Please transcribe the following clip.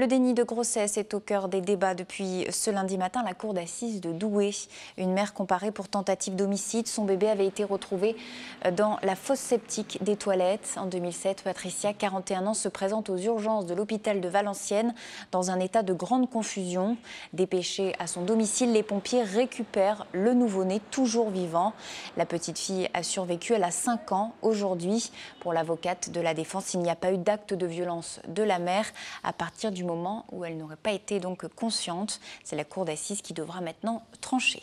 Le déni de grossesse est au cœur des débats depuis ce lundi matin. La cour d'assises de Douai. Une mère comparée pour tentative d'homicide. Son bébé avait été retrouvé dans la fosse septique des toilettes. En 2007, Patricia, 41 ans, se présente aux urgences de l'hôpital de Valenciennes dans un état de grande confusion. Dépêchée à son domicile, les pompiers récupèrent le nouveau-né toujours vivant. La petite fille a survécu. Elle a 5 ans aujourd'hui. Pour l'avocate de la défense, il n'y a pas eu d'acte de violence de la mère à partir du où elle n'aurait pas été donc consciente. C'est la cour d'assises qui devra maintenant trancher.